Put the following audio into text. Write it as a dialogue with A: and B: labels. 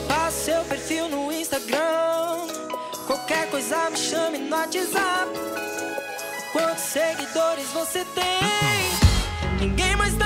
A: passa seu perfil no Instagram. Qualquer coisa me chame no WhatsApp. Quantos seguidores você tem? Ninguém mais dá